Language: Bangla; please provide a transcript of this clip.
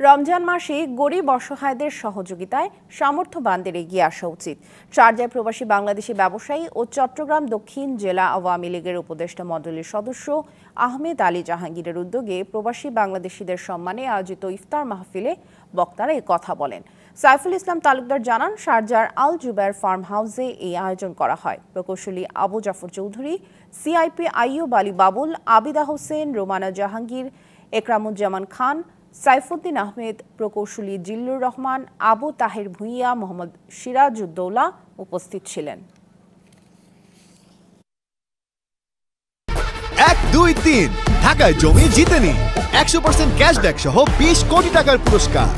রমজান মাসে গরিব অসহায়দের সহযোগিতায় সামর্থ্য সামর্থ্যবানদের এগিয়ে আসা উচিত। চারজায় প্রবাসী বাংলাদেশি ব্যবসায়ী ও চট্টগ্রাম দক্ষিণ জেলা আওয়ামী লীগের উপদেষ্টা মণ্ডলীর সদস্য আহমেদ আলী জাহাঙ্গীরের উদ্যোগে প্রবাসী বাংলাদেশিদের সম্মানে আয়োজিত ইফতার মাহফিলে বক্তারা এই কথা বলেন। সাইফুল ইসলাম তালুকদার জানান শারজার আল জুবাইর ফার্ম হাউসে এই আয়োজন করা হয়। প্রকৌশলী আবু জাফর চৌধুরী, সিআইপি আইয়ুব আলী বাবুল, আবিদা হোসেন, রোমানা জাহাঙ্গীর, একরামুজ্জামান খান সাইফুদ্দিন আহমেদ, প্রকৌশলী জিল্লুর রহমান, আবু তাহের ভুইয়া, মোহাম্মদ সিরাজউদ্দৌলা উপস্থিত ছিলেন। এক, দুই, তিন। ঢাকায় জমি জিতেনি একশো পার্সেন্ট ক্যাশব্যাক সহ বিশ কোটি টাকার পুরস্কার।